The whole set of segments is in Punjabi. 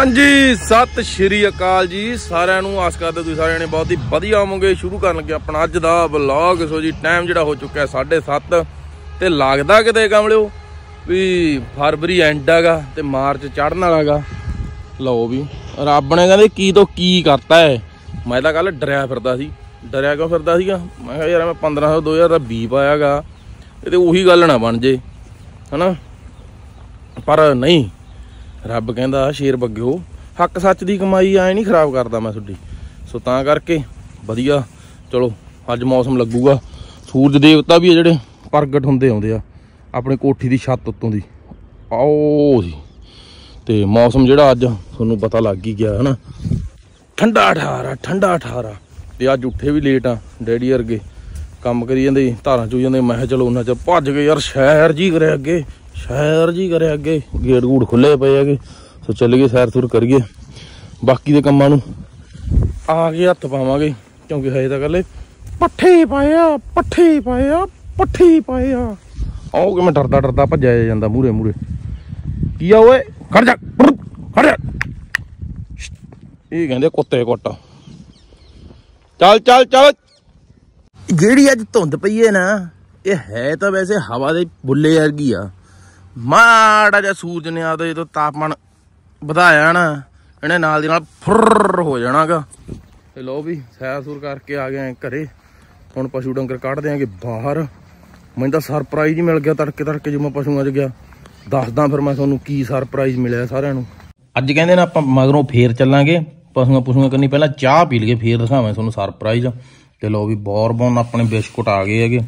ਹਾਂਜੀ, ਸਤਿ ਸ਼੍ਰੀ ਅਕਾਲ ਜੀ ਸਾਰਿਆਂ ਨੂੰ। ਆਸ ਕਰਦੇ ਤੁਸੀਂ ਸਾਰਿਆਂ ਨੇ ਬਹੁਤ ਹੀ ਵਧੀਆ ਹੋਵੋਗੇ। ਸ਼ੁਰੂ ਕਰਨ ਲੱਗੇ ਆਪਣਾ ਅੱਜ ਦਾ ਵਲੌਗ ਸੋ ਜੀ ਟਾਈਮ ਜਿਹੜਾ ਹੋ ਚੁੱਕਾ ਹੈ 7:30 ਤੇ ਲੱਗਦਾ ਕਿਤੇ ਕਮਲਿਓ ਵੀ ਫਰਵਰੀ ਐਂਡ ਹੈਗਾ ਤੇ ਮਾਰਚ ਚੜਨ ਵਾਲਾਗਾ। ਲਓ ਵੀ, ਰੱਬ ਨੇ ਕਹਿੰਦੇ ਕੀ ਤੋਂ ਕੀ ਕਰਤਾ ਹੈ ਮੈਂ ਤਾਂ ਕੱਲ ਡਰਿਆ ਫਿਰਦਾ ਸੀ। ਡਰਿਆ ਕਿਉਂ ਫਿਰਦਾ ਸੀਗਾ? ਮੈਂ ਕਿਹਾ ਯਾਰ, ਮੈਂ 1500 2000 ਦਾ ਬੀ ਪਾਇਆਗਾ। ਇਹ ਤੇ ਉਹੀ ਗੱਲ ਨਾ ਬਣ ਜੇ। ਹਨਾ? ਪਰ ਨਹੀਂ ਰੱਬ ਕਹਿੰਦਾ ਸ਼ੇਰ ਬੱਗਿਓ ਹੱਕ ਸੱਚ ਦੀ ਕਮਾਈ ਐ ਨਹੀਂ ਖਰਾਬ ਕਰਦਾ ਮੈਂ ਤੁਹਾਡੀ। ਸੋ ਤਾਂ ਕਰਕੇ ਵਧੀਆ ਚਲੋ ਅੱਜ ਮੌਸਮ ਲੱਗੂਗਾ। ਸੂਰਜ ਦੇਵਤਾ ਵੀ ਆ ਜਿਹੜੇ ਪ੍ਰਗਟ ਹੁੰਦੇ ਆਉਂਦੇ ਆ ਆਪਣੀ ਕੋਠੀ ਦੀ ਛੱਤ ਉੱਤੋਂ ਦੀ। ਆਓ ਜੀ। ਤੇ ਮੌਸਮ ਜਿਹੜਾ ਅੱਜ ਤੁਹਾਨੂੰ ਪਤਾ ਲੱਗ ਹੀ ਗਿਆ ਹਨਾ? ਠੰਡਾ ਠਾਰਾ ਠੰਡਾ ਠਾਰਾ। ਤੇ ਅੱਜ ਉੱਠੇ ਵੀ ਲੇਟ ਆ ਡੈਡੀ ਵਰਗੇ। ਕੰਮ ਕਰੀ ਜਾਂਦੇ ਸੀ, ਧਾਰਾਂ ਚੋ ਜਾਂਦੇ ਮੈਂ ਕਿਹਾ ਚਲੋ ਉਹਨਾਂ ਚ ਭੱਜ ਗਏ ਯਾਰ ਸ਼ਹਿਰ ਜੀ ਕਰਿਆ ਅੱਗੇ। ਸ਼ਹਿਰ ਜੀ ਕਰਿਆ ਅੱਗੇ। ਗੇਟ ਗੂੜ ਖੁੱਲੇ ਪਏ ਹੈਗੇ, ਸੋ ਚੱਲ ਗਏ ਸੈਰ ਸੂਰ ਕਰੀਏ। ਬਾਕੀ ਦੇ ਕੰਮਾਂ ਨੂੰ ਆ ਕੇ ਹੱਥ ਪਾਵਾਂਗੇ, ਕਿਉਂਕਿ ਹਜੇ ਤਾਂ ਕੱਲੇ ਪੱਠੇ ਪਾਏ ਆ, ਪੱਠੇ ਪਾਏ ਆ, ਪੱਠੇ ਪਾਏ ਆ। ਆਓ ਕਿ ਮੈਂ ਡਰਦਾ ਡਰਦਾ ਭੱਜਿਆ ਜਾਂਦਾ ਮੂਰੇ ਮੂਰੇ ਕੀ ਆ ਓਏ? ਖੜ ਜਾ ਖੜ ਜਾ। ਇਹ ਕਹਿੰਦੇ ਕੁੱਤੇ ਕੁੱਟ। ਚੱਲ ਚੱਲ ਚੱਲ। ਜਿਹੜੀ ਅੱਜ ਧੁੰਦ ਪਈ ਹੈ ਨਾ, ਇਹ ਹੈ ਤਾਂ ਵੈਸੇ ਹਵਾ ਦੇ ਬੁੱਲੇ ਵਰਗੀ ਆ। ਮਾੜਾ ਜਿਹਾ ਸੂਰਜ ਨੇ ਆਦਾ ਜਦੋਂ ਤਾਪਮਾਨ ਵਧਾਇਆ ਨਾ, ਇਹਨੇ ਨਾਲ ਦੀ ਨਾਲ ਫੁਰ ਹੋ ਜਾਣਾਗਾ। ਤੇ ਲੋ ਵੀ, ਸੈਰ ਸੂਰ ਕਰਕੇ ਆ ਗਏ ਘਰੇ। ਹੁਣ ਪਸ਼ੂ ਡੰਗਰ ਕੱਢ ਦਿਆਂਗੇ ਬਾਹਰ। ਮੈਨੂੰ ਤਾਂ ਸਰਪ੍ਰਾਈਜ਼ ਹੀ ਮਿਲ ਗਿਆ ਤੜਕੇ ਤੜਕੇ ਜਿਵੇਂ ਪਸ਼ੂਆਂ 'ਚ ਗਿਆ। ਦੱਸਦਾ ਫਿਰ ਮੈਂ ਤੁਹਾਨੂੰ ਕੀ ਸਰਪ੍ਰਾਈਜ਼ ਮਿਲਿਆ ਸਾਰਿਆਂ ਨੂੰ। ਅੱਜ ਕਹਿੰਦੇ ਨੇ ਆਪਾਂ ਮਗਰੋਂ ਫੇਰ ਚੱਲਾਂਗੇ। ਪਸ਼ੂਆਂ ਪਸ਼ੂਆਂ ਕਰਨੀ ਪਹਿਲਾਂ ਚਾਹ ਪੀ ਲਈਏ, ਫੇਰ ਦਿਖਾਵਾਂ ਤੁਹਾਨੂੰ ਸਰਪ੍ਰਾਈਜ਼ ਤੇ ਲੋ ਵੀ ਬੌਰਬੌਨ ਆਪਣੇ ਬਿਸਕੁਟ ਆ ਗਏ ਹੈਗੇ।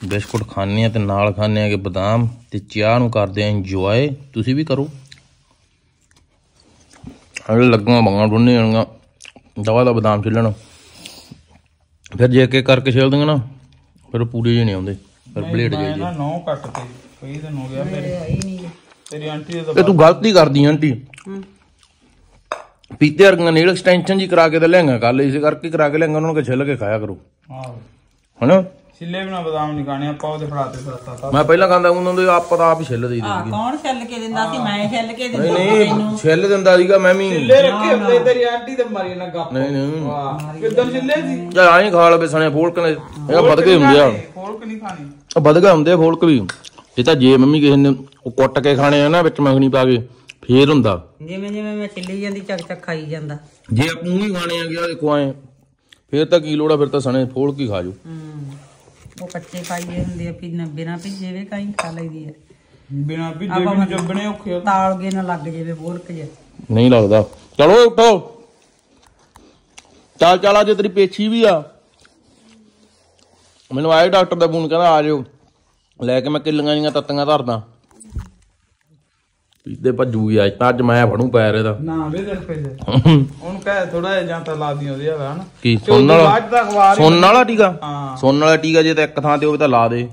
ਬਿਸਕੁਟ ਖਾਣੇ ਆ ਤੇ ਨਾਲ ਖਾਣੇ ਆਗੇ ਬਦਾਮ ਤੇ ਚਾਹ ਨੂੰ ਕਰਦੇ ਆ ਇੰਜੋਏ ਤੁਸੀਂ ਵੀ ਕਰੋ। ਅਗਲੇ ਲੱਗੂਆਂ ਬੰਗਾਂ ਡੁੰਨੇ ਜਾਣਗਾ ਦਵਾ ਦਾ ਬਦਾਮ ਛਿੱਲਣ। ਫਿਰ ਜੇ ਇੱਕ ਕਰਕੇ ਛਿੱਲ ਦਿੰਗਾ ਨਾ ਫਿਰ ਪੂਰੇ ਜਿਹੇ ਨਹੀਂ ਆਉਂਦੇ। ਫਿਰ ਬਲੇਡ ਮੈਂ ਜਿਹੇ ਨਾ ਨੌ ਕੱਟ ਤੇ ਕਈ ਦਿਨ ਹੋ ਗਿਆ ਮੇਰੀ। ਤੇਰੀ ਆਂਟੀ ਦੇ ਤੂੰ ਗਲਤੀ ਕਰਦੀ ਆਂ ਆਂਟੀ ਪੀਤੇ ਵਰਗੀਆਂ ਨੇਲ ਐਕਸਟੈਂਸ਼ਨ ਜੀ ਕਰਾ ਕੇ ਤੇ ਲੈਂਗਾ ਕੱਲ ਇਸੇ ਕਰਕੇ ਕਰਾ ਕੇ ਲੈਂਗਾ ਉਹਨਾਂ ਨੂੰ ਕਿ ਛਿੱਲ ਕੇ ਖਾਇਆ ਕਰੋ। ਆਹੋ। ਹਨਾ? ਛਿੱਲੇ ਬਿਨਾ ਬਦਾਮ ਨਹੀਂ ਖਾਣੇ ਆਪਾਂ ਉਹਦੇ ਫੜਾਤੇ ਸਸਤਾ ਤਾਂ। ਮੈਂ ਪਹਿਲਾਂ ਖਾਂਦਾ ਉਹਨਾਂ ਦੇ ਆਪ ਤਾਂ ਆਪ ਹੀ ਛਿੱਲ ਦੇਈ ਆ ਕੌਣ ਛੱਲ ਕੇ ਦਿੰਦਾ ਸੀ? ਮੈਂ ਛੱਲ ਕੇ ਨਹੀਂ ਦਿੰਦਾ ਨਹੀਂ ਛਿੱਲ ਦਿੰਦਾ ਸੀਗਾ ਮੈਂ ਵੀ। ਛਿੱਲੇ ਰੱਖੇ ਹੁੰਦੇ ਤੇਰੀ ਆਂਟੀ ਤੇ ਮਾਰੀ ਨਾ ਗੱਪ। ਨਹੀਂ ਨਹੀਂ। ਵਾਹ ਕਿਦਾਂ ਛਿੱਲੇ ਸੀ? ਜਾਂ ਆਈ ਖਾ ਲਵੇ ਸਣੇ ਫੋਲਕ ਨੇ ਇਹ ਵੱਧ ਗਏ ਹੁੰਦੇ ਆ। ਫੋਲਕ ਨਹੀਂ ਖਾਣੀ। ਉਹ ਵੱਧ ਗਏ ਹੁੰਦੇ ਆ ਫੋਲਕ ਵੀ। ਇਹ ਤਾਂ ਜੇ ਮੰਮੀ ਕਿਸੇ ਨੇ ਉਹ ਕੁੱਟ ਕੇ ਖਾਣੇ ਆ ਨਾ ਵਿੱਚ ਮੱਖਣੀ ਪਾ ਕੇ ਫੇਰ ਹੁੰਦਾ। ਜਿਵੇਂ ਜਿਵੇਂ ਮੈਂ ਚੱਲੀ ਜਾਂਦੀ ਚੱਕ ਚੱਕ ਖਾਈ ਜਾਂਦਾ। ਜੇ ਆਪੂ ਹੀ ਖਾਣੇ ਆ ਗਿਆ ਦੇਖੋ ਐ ਫੇਰ ਤਾਂ ਕੀ ਲੋੜਾ ਫਿਰ ਤਾਂ ਸਣੇ ਫੋਲਕ ਹੀ ਖਾ ਜੂ ਹੂੰ। ਉਹ ਕੱਚੇ ਖਾਈਏ ਹੁੰਦੇ ਆ ਫਿਰ ਬਿਨਾ ਭਿੱਜੇ ਵੇ ਕਾਈ ਖਾ ਲਈਦੀ ਹੈ ਬਿਨਾ ਵੀ ਜੇ ਵੀ ਜੱਬਣੇ ਔਖੇ ਹੋ ਤਾਲਗੇ ਨਾ ਲੱਗ ਜਾਵੇ ਬੋਲਕ ਜੇ ਨਹੀਂ ਲੱਗਦਾ। ਚਲੋ ਉੱਠੋ। ਚੱਲ ਚੱਲ ਅੱਜ ਤੇਰੀ ਪੇਛੀ ਵੀ ਆ। ਮੈਨੂੰ ਆਏ ਡਾਕਟਰ ਦਾ ਫੋਨ ਕਹਿੰਦਾ ਆ ਜਾਓ ਲੈ ਕੇ ਮੈਂ ਕਿੱਲੀਆਂ ਜੀਆਂ ਤੱਤੀਆਂ ਧਰਦਾ। ਭੱਜੂਗੀ ਅੱਜ ਤਾਂ ਅੱਜ ਮੈਂ ਫੜੂ ਪੈਰ ਇਹਦਾ। ਨਾ ਵੇ ਦਿਲ ਪੈ ਉਹਨੂੰ ਕਹਿ ਥੋੜਾ ਜਿਹਾ ਜਾਂ ਤਾਂ ਲਾ ਦੀ ਉਹਦੀ ਹਵਾ ਹਨਾ? ਕੀ ਤੇ ਸੁਣਨ ਵਾਲਾ? ਦਾ ਸੁਣਨ ਵਾਲਾ ਟੀਕਾ? ਹਾਂ। ਸੁਣਨ ਵਾਲਾ ਟੀਕਾ ਜੇ ਤਾਂ ਇੱਕ ਥਾਂ ਤੇ ਹੋਵੇ ਤਾਂ ਲਾ ਦੇ।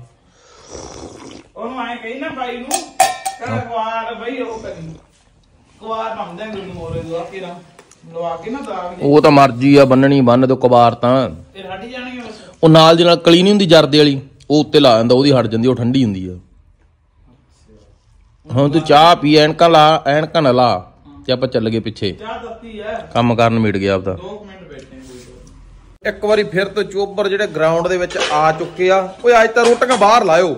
ਉਹਨੂੰ ਐ ਕਹੀ ਨਾ ਬਾਈ ਨੂੰ ਕਹਿੰਦਾ ਕੁਆਰ ਬਈ ਉਹ ਕਰੀ। ਕੁਆਰ ਬੰਦੇ ਨੂੰ ਮੋਰੇ ਦੁਆ ਕੇ ਨਾ ਲਵਾ ਕੇ ਨਾ ਦਾਗ ਉਹ ਤਾਂ ਮਰਜ਼ੀ ਆ ਬੰਨਣੀ ਬੰਨ ਦੋ ਕਬਾਰ ਤਾਂ। ਤੇ ਹਟ ਜਾਣਗੇ ਉਹ ਨਾਲ ਦੀ ਨਾਲ ਕਲੀ ਨਹੀਂ ਹੁੰਦੀ ਜਰਦੇ ਵਾਲੀ ਉਹ ਉੱਤੇ ਲਾ ਜਾਂਦਾ ਉਹਦੀ ਹਟ ਜਾਂਦੀ ਉਹ ਠੰਡੀ ਹੁੰਦੀ ਆ। ਹੁਣ ਤੂੰ ਚਾਹ ਪੀ ਐਨਕਾਂ ਲਾ ਐਨਕਾਂ ਨਾ ਲਾ ਤੇ ਆਪਾਂ ਚੱਲ ਗਏ ਪਿੱਛੇ। ਚਾਹ ਦਿੱਤੀ ਐ। ਕੰਮ ਕਰਨ ਮਿਟ ਗਿਆ ਆਪਦਾ। 2 ਮਿੰਟ ਬੈਠੇ ਕੋਈ ਗੱਲ ਇੱਕ ਵਾਰੀ ਫਿਰ ਤੋਂ ਚੋਬਰ ਜਿਹੜੇ ਗਰਾਊਂਡ ਦੇ ਵਿੱਚ ਆ ਚੁੱਕੇ ਆ ਓਏ ਅੱਜ ਤਾਂ ਰੋਟੀਆਂ ਬਾਹਰ ਲਾਇਓ।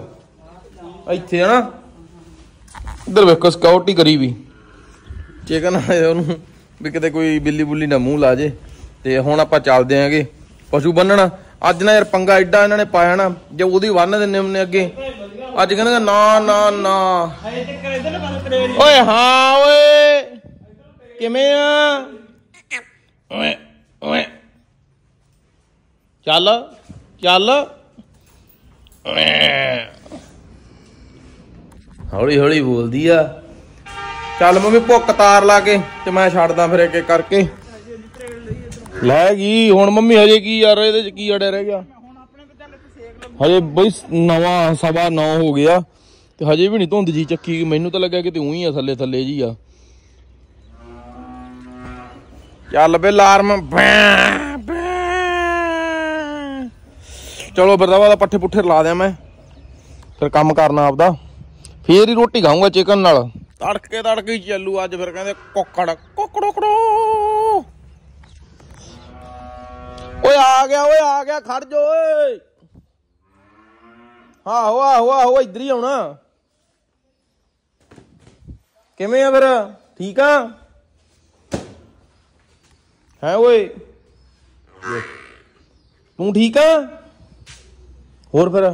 ਇੱਥੇ ਹਨਾ ਇੱਧਰ ਵੇਖੋ ਸਕਾਊਟੀ ਕਰੀ ਵੀ। ਚਿਕਨ ਉਹਨੂੰ ਵੀ ਕਿਤੇ ਕੋਈ ਬਿੱਲੀ ਬੁੱਲੀ ਨਾ ਮੂੰਹ ਲਾ ਜੇ। ਤੇ ਹੁਣ ਆਪਾਂ ਚੱਲਦੇ ਆਂਗੇ। ਪਸ਼ੂ ਬੰਨਣ। ਅੱਜ ਨਾ ਯਾਰ ਪੰਗਾ ਐਡਾ ਇਹਨਾਂ ਨੇ ਪਾਇਆ ਨਾ ਜੇ ਉਹਦੀ ਬੰਨ ਦਿੰਨੇ ਉਹਨੇ ਅੱਗੇ। ਅੱਜ ਕਹਿੰਦੇ ਨਾ ਨਾ ਨਾ। ਓਏ, ਹਾਂ, ਓਏ। ਕਿਵੇਂ ਆ? ਓਏ ਓਏ। ਚੱਲ ਚੱਲ। ਹੌਲੀ ਹੌਲੀ ਬੋਲਦੀ ਆ। ਚੱਲ ਮੰਮੀ ਭੁੱਕ ਤਾਰ ਲਾ ਕੇ ਤੇ ਮੈਂ ਛੱਡਦਾ ਫਿਰ ਇੱਕ ਇੱਕ ਕਰਕੇ। ਲੈ ਗਈ, ਹੁਣ ਮੰਮੀ ਹਜੇ ਕੀ ਯਾਰ, ਇਹਦੇ ਚ ਕੀ ਅੜਿਆ ਰਹਿ ਗਿਆ? ਹਜੇ ਬਈ ਨਵਾਂ ਸਵਾ 9 ਹੋ ਗਿਆ ਤੇ ਹਜੇ ਵੀ ਨਹੀਂ ਧੁੰਦ ਜੀ ਚੱਕੀ। ਮੈਨੂੰ ਤਾਂ ਲੱਗਿਆ ਕਿ ਤੇ ਉਹੀ ਆ ਥੱਲੇ ਥੱਲੇ ਜੀ ਆ। ਚੱਲ ਬੇ ਅਲਾਰਮ ਚਲੋ ਬਰਦਾਵਾ ਦਾ ਪੱਠੇ ਪੁੱਠੇ ਲਾ ਦਿਆਂ ਮੈਂ। ਫਿਰ ਕੰਮ ਕਰਨਾ ਆਪਦਾ। ਫੇਰ ਹੀ ਰੋਟੀ ਖਾਊਂਗਾ ਚਿਕਨ ਨਾਲ। ਤੜਕੇ ਤੜਕੇ ਹੀ ਚੱਲੂ ਅੱਜ ਫਿਰ ਕਹਿੰਦੇ ਕੁੱਕੜ, ਕੁੱਕੜੋਕੜੋ। ਓਏ ਆ ਗਿਆ, ਓਏ ਆ ਗਿਆ, ਖੜ ਜਾ ਓਏ। ਆਹੋ ਆਹੋ ਆਹੋ, ਇੱਧਰ ਹੀ ਆਉਣਾ। ਕਿਵੇਂ ਆ ਫਿਰ? ਠੀਕ ਆ? ਹੈ ਓਏ? ਤੂੰ ਠੀਕ ਆ? ਹੋਰ ਫਿਰ,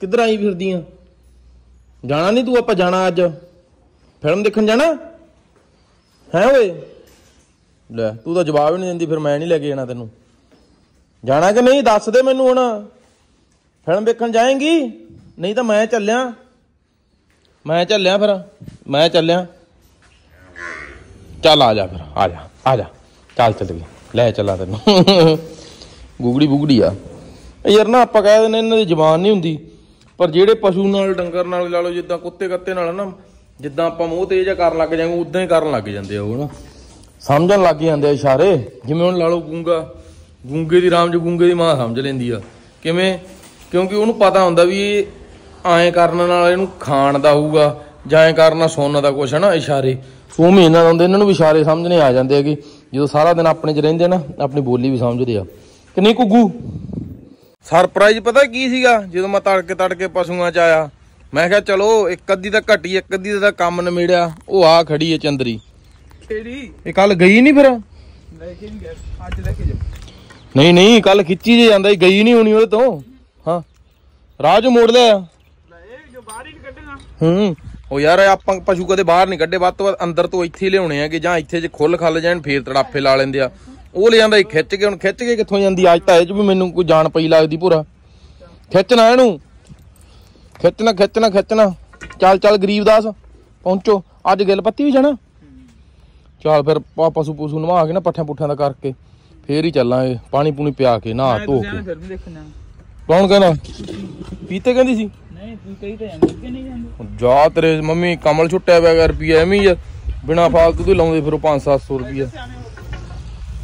ਕਿੱਧਰ ਆਈ ਫਿਰਦੀ ਆ? ਜਾਣਾ ਨਹੀਂ ਤੂੰ, ਆਪਾਂ ਜਾਣਾ ਅੱਜ। ਫਿਲਮ ਦੇਖਣ ਜਾਣਾ? ਹੈ ਓਏ? ਲੈ, ਤੂੰ ਤਾਂ ਜਵਾਬ ਹੀ ਨਹੀਂ ਦਿੰਦੀ, ਫਿਰ ਮੈਂ ਨਹੀਂ ਲੈ ਕੇ ਜਾਣਾ ਤੈਨੂੰ। ਜਾਣਾ ਕਿ ਨਹੀਂ, ਦੱਸ ਦੇ ਮੈਨੂੰ ਹੁਣ। ਫਿਲਮ ਵੇਖਣ ਜਾਏਂਗੀ? ਨਹੀਂ ਤਾਂ ਮੈਂ ਚੱਲਿਆ। ਮੈਂ ਚੱਲਿਆ ਫਿਰ। ਮੈਂ ਚੱਲਿਆ। ਚੱਲ ਆ ਜਾ ਫਿਰ। ਆ ਜਾ। ਆ ਜਾ। ਚੱਲ ਚੱਲ ਗਈ। ਲੈ ਚੱਲਾ ਤੈਨੂੰ। ਗੁਗੜੀ ਬੁਗੜੀ ਆ। ਯਾਰ ਨਾ ਆਪਾਂ ਕਹਿ ਦਿੰਦੇ ਇਹਨਾਂ ਦੀ ਜ਼ਬਾਨ ਨਹੀਂ ਹੁੰਦੀ। ਪਰ ਜਿਹੜੇ ਪਸ਼ੂ ਨਾਲ, ਡੰਗਰ ਨਾਲ ਲਾ ਲਓ, ਜਿੱਦਾਂ ਕੁੱਤੇ ਕੱਤੇ ਨਾਲ ਨਾ, ਜਿੱਦਾਂ ਆਪਾਂ ਮੂੰਹ ਤੇਜ਼ ਕਰਨ ਲੱਗ ਜਾਂਗੇ ਉਦਾਂ ਹੀ ਕਰਨ ਲੱਗ ਜਾਂਦੇ ਆ ਉਹ ਨਾ। ਸਮਝਣ ਲੱਗ ਜਾਂਦੇ ਆ ਇਸ਼ਾਰੇ। ਜਿਵੇਂ ਹੁਣ ਲਾ ਲਓ ਗੂੰਗਾ। ਗੂੰਗੇ ਦੀ ਰਾਮ ਚ ਗੂੰਗੇ ਦੀ ਮਾਂ ਸਮਝ ਲੈਂਦੀ ਆ। ਕਿਵੇਂ? ਕਿਉਂਕਿ ਉਹਨੂੰ ਪਤਾ ਹੁੰਦਾ ਵੀ ਐਂ ਕਰਨ ਨਾਲ ਇਹਨੂੰ ਖਾਣ ਦਾ ਹੋਊਗਾ ਜਾਂ ਐਂ ਕਰਨਾ ਸੁਣਨ ਦਾ ਕੁਛ ਹੈ ਨਾ ਇਸ਼ਾਰੇ। ਸੋ ਮਹੀਨਾ ਹੁੰਦੇ ਇਹਨਾਂ ਨੂੰ ਵੀ ਇਸ਼ਾਰੇ ਸਮਝਣੇ ਆ ਜਾਂਦੇ ਹੈਗੇ। ਜਦੋਂ ਸਾਰਾ ਦਿਨ ਆਪਣੇ ਚ ਰਹਿੰਦੇ ਨਾ ਆਪਣੀ ਬੋਲੀ ਵੀ ਸਮਝਦੇ ਆ। ਕਿ ਨਹੀਂ ਕੁੱਗੂ ਸਰਪ੍ਰਾਈਜ਼ ਪਤਾ ਕੀ ਸੀਗਾ? ਜਦੋਂ ਮੈਂ ਤੜਕੇ ਤੜਕੇ ਪਸ਼ੂਆਂ ਚ ਆਇਆ ਮੈਂ ਕਿਹਾ ਚਲੋ ਇੱਕ ਅੱਧੀ ਤਾਂ ਘਟੀ ਇੱਕ ਅੱਧੀ ਦਾ ਕੰਮ ਨਿਮੇੜਿਆ। ਉਹ ਆ ਖੜੀ ਹੈ ਚੰਦਰੀ। ਕਿਹੜੀ? ਇਹ ਕੱਲ ਗਈ ਨਹੀਂ ਫਿਰ? ਲੈ ਕੇ ਨਹੀਂ ਗਿਆ ਅੱਜ ਲੈ ਕੇ ਜਾ। ਨਹੀਂ ਨਹੀਂ ਕੱਲ ਖਿੱਚੀ ਜੇ ਜਾਂਦਾ ਗਈ ਨਹੀਂ ਹੋਣੀ ਉਹਦੇ ਤੋਂ। ਹਾਂ ਰਾਜ ਮੋੜ ਲਿਆ। ਲੈ ਇਹ ਜੋ ਬਾਹਰ ਹੀ ਨੀ ਕੱਢਣਾ ਹੂੰ। ਉਹ ਯਾਰ ਆਪਾਂ ਪਸ਼ੂ ਕਦੇ ਬਾਹਰ ਨਹੀਂ ਕੱਢੇ ਵੱਧ ਤੋਂ ਵੱਧ ਅੰਦਰ ਤੋਂ ਇੱਥੇ ਹੀ ਲਿਆਉਣੇ ਆ ਕਿ ਜਾਂ ਇੱਥੇ ਜੇ ਖੁੱਲ ਖੱਲ ਜਾਣ ਫੇਰ ਤੜਾਫੇ ਲਾ ਲੈਂਦੇ ਆ। ਉਹ ਲੈ ਜਾਂਦਾ ਖਿੱਚ ਕੇ ਹੁਣ ਖਿੱਚ ਕੇ ਕਿੱਥੋਂ ਜਾਂਦੀ ਅੱਜ ਤਾਂ ਇਹ ਚ ਵੀ ਮੈਨੂੰ ਕੋਈ ਜਾਣ ਪਈ ਲੱਗਦੀ ਪੂਰਾ। ਖਿੱਚਣਾ ਇਹਨੂੰ। ਖਿੱਚਣਾ ਖਿੱਚਣਾ ਖਿੱਚਣਾ। ਚੱਲ ਚੱਲ ਗਰੀਬਦਾਸ ਪਹੁੰਚੋ। ਅੱਜ ਗਿੱਲ ਪੱਤੀ ਵੀ ਜਾਣਾ। ਚੱਲ ਫਿਰ ਪਾ ਪਸ਼ੂ ਪਸ਼ੂ ਨਵਾ ਕੇ ਨਾ ਪੱਠਿਆਂ ਪੁੱਠਿਆਂ ਦਾ ਕਰਕੇ। ਫੇਰ ਹੀ ਚੱਲਾਂਗੇ। ਪਾਣੀ ਪੂਣੀ ਪਿਆ ਕੇ ਨਹਾ ਧੋ ਕੇ। ਫਿਰ ਵੀ ਦੇਖਣਾ। ਕੌਣ ਕਹਿੰਦਾ? ਪੀਤੇ ਕਹਿੰਦੀ ਸੀ? ਨਹੀਂ ਤੂੰ ਕਹੀ ਤਾਂ ਜਾਂਦੀ ਕਿ ਨਹੀਂ ਜਾਂਦੀ? ਜਾ ਤੇਰੇ ਮੰਮੀ ਕਮਲ ਛੁੱਟਿਆ ਪਿਆ ਕਰ ਰੁਪਿਆ ਐਵੇਂ ਹੀ ਆ। ਬਿਨਾ ਫਾਲਤੂ ਤੋਂ ਲਾਉਂਦੇ ਫਿਰ ਉਹ 5-700 ਰੁਪਿਆ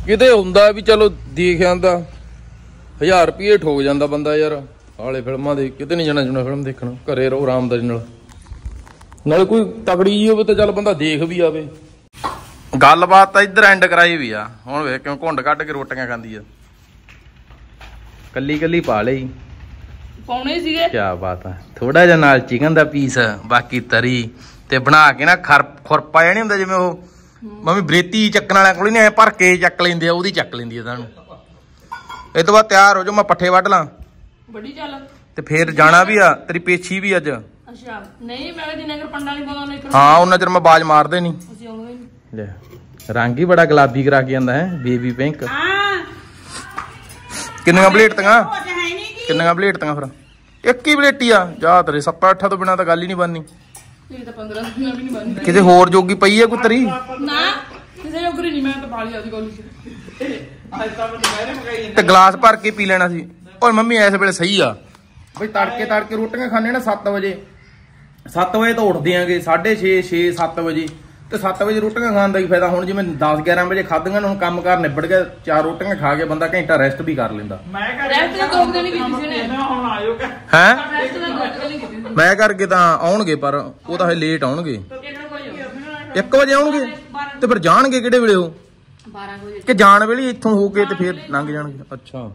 ਕਿਤੇ ਹੁੰਦਾ ਵੀ ਚਲੋ ਦੇਖ ਜਾਂਦਾ 1000 ਰੁਪਏ ਠੋਕ ਜਾਂਦਾ ਬੰਦਾ ਯਾਰ। ਹਾਲੇ ਫਿਲਮਾਂ ਦੇ ਕਿਤੇ ਨਹੀਂ ਜਾਣਾ ਜੁਣਾ ਫਿਲਮ ਦੇਖਣ। ਘਰੇ ਰਹੋ ਆਰਾਮਦਾਰੀ ਨਾਲ। ਨਾਲੇ ਕੋਈ ਤਗੜੀ ਜੀ ਹੋਵੇ ਤਾਂ ਚੱਲ ਬੰਦਾ ਦੇਖ ਵੀ ਆਵੇ। ਗੱਲਬਾਤ ਤਾਂ ਇੱਧਰ ਐਂਡ ਕਰਾਈ ਵੀ ਆ। ਹੁਣ ਵੇਖ ਕਿਉਂ ਘੁੰਡ ਕੱਢ ਕੇ ਰੋਟੀਆਂ ਖਾਂਦੀ ਆ। ਕੱਲੀ ਕੱਲੀ ਪਾ ਲਈ। ਪਾਉਣੇ ਸੀਗੇ? ਕੀ ਬਾਤ ਹੈ ਥੋੜਾ ਜਿਹਾ ਨਾਲ ਚਿਕਨ ਦਾ ਪੀਸ ਬਾਕੀ ਤਰੀ ਤੇ ਬਣਾ ਕੇ ਨਾ ਖਰ ਖੁਰਪਾ ਜਿਹਾ ਨਹੀਂ ਹੁੰਦਾ ਜਿਵੇਂ ਉਹ ਮੰਮੀ ਬਰੇਤੀ ਚੱਕਣ ਵਾਲਿਆਂ ਕੋਲ ਨਹੀਂ ਐ ਭਰ ਕੇ ਚੱਕ ਲੈਂਦੇ ਆ ਉਹਦੀ ਚੱਕ ਲੈਂਦੀ ਆ ਤੁਹਾਨੂੰ। ਇਹ ਤੋਂ ਬਾਅਦ ਤਿਆਰ ਹੋ ਜਾਓ ਮੈਂ ਪੱਠੇ ਵੱਢ ਲਾਂ। ਬੜੀ ਚੱਲ। ਤੇ ਫੇਰ ਜਾਣਾ ਵੀ ਆ ਤੇਰੀ ਪੇਛੀ ਵੀ ਅੱਜ। ਅੱਛਾ ਨਹੀਂ ਮੈਂ ਜਿੰਨਾ ਕਰ ਪੰਡਾ ਨਹੀਂ ਪਾਉਂਦਾ ਕਰ ਹਾਂ ਉਹਨਾਂ ਚਿਰ ਮੈਂ ਬਾਜ ਮਾਰਦੇ ਨਹੀਂ। ਅਸੀਂ ਆਉਂਦੇ ਨਹੀਂ। ਲੈ ਰੰਗ ਹੀ ਬੜਾ ਗੁਲਾਬੀ ਕਰਾ ਕੇ ਜਾਂਦਾ ਹੈ ਬੇਬੀ ਪਿੰਕ। ਹਾਂ ਕਿੰਨੀਆਂ ਬਲੇਟਾਂ ਕਿੰਨੀਆਂ ਬਲੇਟਾਂ ਫਿਰ? ਇੱਕ ਹੀ ਬਲੇਟੀ ਆ। ਜਾ ਤੇਰੇ 7-8 ਤੋਂ ਬਿਨਾ ਤਾਂ ਗੱਲ ਹੀ ਨਹੀਂ ਬਣਨੀ। ਇਹ ਤਾਂ 15 ਦਿਨ ਵੀ ਨਹੀਂ ਬੰਦੀ ਕਿਤੇ ਹੋਰ ਜੋਗੀ ਪਈ ਆ ਕੋਈ ਤਰੀ ਨਾ ਕਿਸੇ ਜੋਗਰੀ ਨਹੀਂ ਮੈਂ ਤਾਂ ਪਾ ਲਈ ਆਦੀ ਕੋਲ ਅੱਜ ਤਾਂ ਮੈਂ ਦੁਪਹਿਰੇ ਮਗਾਈ ਤੇ ਗਲਾਸ ਭਰ ਕੇ ਪੀ ਲੈਣਾ ਸੀ। ਓਏ ਮੰਮੀ ਇਸ ਵੇਲੇ ਸਹੀ ਆ। ਬਈ ਤੜਕੇ ਤੜਕੇ ਰੋਟੀਆਂ ਖਾਣੇ ਨਾ 7 ਵਜੇ। 7 ਵਜੇ ਤੋਂ ਉੱਠਦੇ ਆਂਗੇ 6:30 6 7 ਵਜੇ। ਤੇ 7 ਵਜੇ ਰੋਟੀਆਂ ਖਾਣ ਦਾ ਕੀ ਫਾਇਦਾ। ਹੁਣ ਜਿਵੇਂ 10 11 ਵਜੇ ਖਾਧੀਆਂ ਨੇ ਹੁਣ ਕੰਮ ਕਾਰ ਨਿਬੜ ਗਿਆ ਚਾਰ ਰੋਟੀਆਂ ਖਾ ਕੇ ਬੰਦਾ ਘੰਟਾ ਰੈਸਟ ਵੀ ਕਰ ਲੈਂਦਾ। ਮੈਂ ਕਰ ਰੈਸਟ ਤਾਂ ਦੋ ਦਿਨ ਹੀ ਕੀਤੀ ਸੀ ਨੇ ਮੈਂ ਹੁਣ ਆਇਓ ਕਿ ਹੈ? ਰੈਸਟ ਤਾਂ ਦੋ ਦਿਨ ਹੀ ਕੀਤੀ ਸੀ। ਮੈਂ ਕਰਕੇ ਤਾਂ ਆਉਣਗੇ ਪਰ ਉਹ ਤਾਂ ਹਜੇ ਲੇਟ ਆਉਣਗੇ। ਕਿਹੜਾ ਕੋਈ 1 ਵਜੇ ਆਉਣਗੇ ਤੇ ਫਿਰ ਜਾਣਗੇ ਕਿਹੜੇ ਵੇਲੇ ਉਹ? 12 ਵਜੇ। ਕਿ ਜਾਣ ਵੇਲੇ ਹੀ ਇੱਥੋਂ ਹੋ ਕੇ ਤੇ ਫਿਰ ਲੰਘ ਜਾਣਗੇ। ਅੱਛਾ।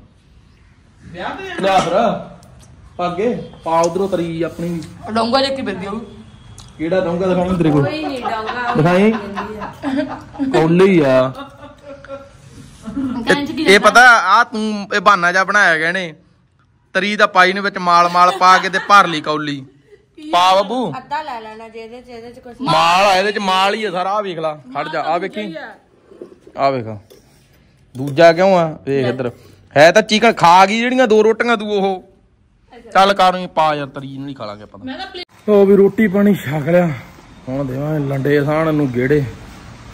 ਵਿਆਹ ਤੇ ਲੈ ਫਿਰ ਅੱਗੇ ਪਾ ਉਧਰੋਂ ਤਰੀ ਆਪਣੀ। ਡੋਂਗਾ ਜੇ ਕੇ ਫਿਰਦੀ ਉਹ। ਕਿਹੜਾ ਦਊਂਗਾ ਦਿਖਾਉਂ ਤੇਰੇ ਕੋਲ? ਕੋਈ ਨਹੀਂ ਡੋਂਗਾ ਦਿਖਾਈ? ਕੌਲੇ ਹੀ ਆ ਇਹ ਪਤਾ ਆ ਤੂੰ ਇਹ ਬਹਾਨਾ ਜਾ ਬਣਾਇਆ ਗਏ ਨੇ। ਤਰੀ ਦਾ ਪਾਈ ਨੇ ਵਿੱਚ ਮਾਲ ਮਾਲ ਪਾ ਕੇ ਤੇ ਭਰ ਲਈ ਕੌਲੀ। ਪਾ ਬਾਬੂ। ਅੱਧਾ ਲੈ ਲੈਣਾ ਜਿਹਦੇ ਚ ਇਹਦੇ ਚ ਕੁਝ ਮਾਲ ਆ ਇਹਦੇ ਚ ਮਾਲ ਹੀ ਆ ਸਾਰਾ ਆ ਵੇਖ ਲਾ ਖੜ ਜਾ ਆ ਵੇਖੀ। ਆ ਵੇਖ ਦੂਜਾ ਕਿਉਂ ਆ? ਵੇਖ ਇੱਧਰ। ਹੈ ਤਾਂ ਚਿਕਨ ਖਾ ਗਈ ਜਿਹੜੀਆਂ ਦੋ ਰੋਟੀਆਂ ਤੂੰ ਉਹ। ਚੱਲ ਕਾਰੂ ਪਾ ਯਾਰ ਤਰੀ ਨਾਲ ਹੀ ਖਾ ਲਾਂਗੇ ਆਪਾਂ ਮੈਂ ਤਾਂ ਉਹ ਵੀ ਰੋਟੀ ਪਾਣੀ ਛਕ ਲਿਆ। ਹੁਣ ਦੇਵਾਂਗੇ ਲੰਡੇ ਸਾਣ ਨੂੰ ਗੇੜੇ।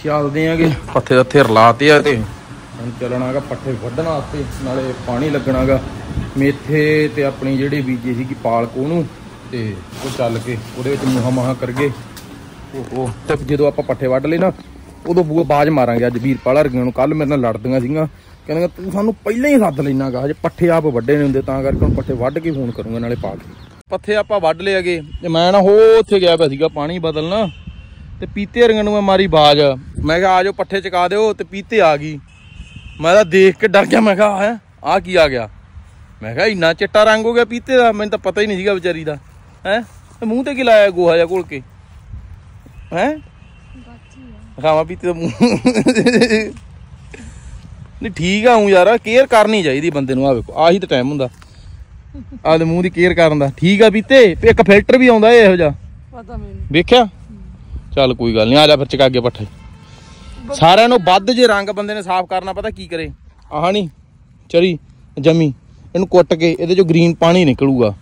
ਚੱਲਦੇ ਆਂਗੇ। ਪੱਥੇ ਦੱਥੇ ਰਲਾਤੇ ਆ ਤੇ। ਹੁਣ ਚੱਲਣਾਗਾ ਪੱਠੇ ਵੱਢਣ ਵਾਸਤੇ ਨਾਲੇ ਪਾਣੀ ਲੱਗਣਾਗਾ। ਮੇਥੇ ਤੇ ਆਪਣੀ ਜਿਹੜੀ ਬੀਜੀ ਸੀਗੀ ਪਾਲਕ ਉਹਨੂੰ ਤੇ ਉਹ ਚੱਲ ਕੇ ਉਹਦੇ ਵਿੱਚ ਮੂਹਾ ਮਾਹਾ ਕਰਗੇ ਓਹੋ ਤੇ ਜਦੋਂ ਆਪਾਂ ਪੱਠੇ ਵੱਢ ਲਏ ਨਾ ਉਦੋਂ ਬੂਆ ਬਾਜ ਮਾਰਾਂਗੇ। ਅੱਜ ਵੀਰਪਾਲ ਹਰਗੀਆਂ ਨੂੰ ਕੱਲ ਮੇਰੇ ਨਾਲ ਲੜਦੀਆਂ ਸੀਗੀਆਂ। ਕਹਿੰਦੇ ਤੂੰ ਸਾਨੂੰ ਪਹਿਲਾਂ ਹੀ ਸੱਦ ਲੈਣਾਗਾ ਹਜੇ ਪੱਠੇ ਆਪ ਵੱਡੇ ਨਹੀਂ ਹੁੰਦੇ ਤਾਂ ਕਰਕੇ ਹੁਣ ਪੱਠੇ ਵੱਢ ਕੇ ਫੋਨ ਕਰੂੰਗਾ ਨਾਲੇ ਪਾ ਕੇ। ਪੱਥੇ ਆਪਾਂ ਵੱਢ ਲਏ ਹੈਗੇ ਤੇ ਮੈਂ ਨਾ ਹੋ ਉੱਥੇ ਗਿਆ ਪਿਆ ਸੀਗਾ ਪਾਣੀ ਬਦਲਣਾ ਤੇ ਪੀਤੇ ਵਰਗਿਆਂ ਨੂੰ ਮੈਂ ਮਾਰੀ ਬਾਜ। ਮੈਂ ਕਿਹਾ ਆਜੋ ਪੱਠੇ ਚਕਾ ਦਿਓ ਤੇ ਪੀਤੇ ਆ ਗਈ। ਮੈਂ ਤਾਂ ਦੇਖ ਕੇ ਡਰ ਗਿਆ ਮੈਂ ਕਿਹਾ ਹੈ ਆ ਕੀ ਆ ਗਿਆ? ਮੈਂ ਕਿਹਾ ਇੰਨਾ ਚਿੱਟਾ ਰੰਗ ਹੋ ਗਿਆ ਪੀਤੇ ਦਾ ਮੈਨੂੰ ਤਾਂ ਪਤਾ ਹੀ ਨਹੀਂ ਸੀਗਾ ਵਿਚਾਰੀ ਦਾ। ਹੈ ਮੂੰਹ ਤੇ ਕੀ ਲਾਇਆ ਗੋਹਾ ਜਿਹਾ ਘੋਲ ਕੇ? ਹੈ? ਖਾਵਾ ਪੀਤੇ ਦਾ ਮੂੰਹ। ਨਹੀਂ ਠੀਕ ਆ ਹੂੰ ਯਾਰ ਕੇਅਰ ਕਰਨੀ ਚਾਹੀਦੀ ਬੰਦੇ ਨੂੰ ਆ ਵੇਖੋ ਆਹੀ ਤਾਂ ਟਾਈਮ ਹੁੰਦਾ। ਆਦੇ ਮੂੰਹ ਦੀ ਕੇਅਰ ਕਰਨ ਦਾ। ਠੀਕ ਆ ਪੀਤੇ ਤੇ ਇੱਕ ਫਿਲਟਰ ਵੀ ਆਉਂਦਾ ਇਹੋ ਜਿਹਾ। ਪਤਾ ਮੈਨੂੰ। ਵੇਖਿਆ? ਚੱਲ ਕੋਈ ਗੱਲ ਨਹੀਂ ਆ ਜਾ ਫਿਰ ਚਕਾਗੇ ਪੱਠੇ। ਸਾਰਿਆਂ ਨੂੰ ਵੱਧ ਜੇ ਰੰਗ ਬੰਦੇ ਨੇ ਸਾਫ਼ ਕਰਨਾ ਪਤਾ ਕੀ ਕਰੇ? ਆਹ ਨਹੀਂ ਚਰੀ ਜਮੀ ਇਹਨੂੰ ਕੁੱਟ ਕੇ ਇਹਦੇ ਚੋਂ ਗ੍ਰੀਨ ਪਾਣੀ ਨਿਕਲੂਗਾ।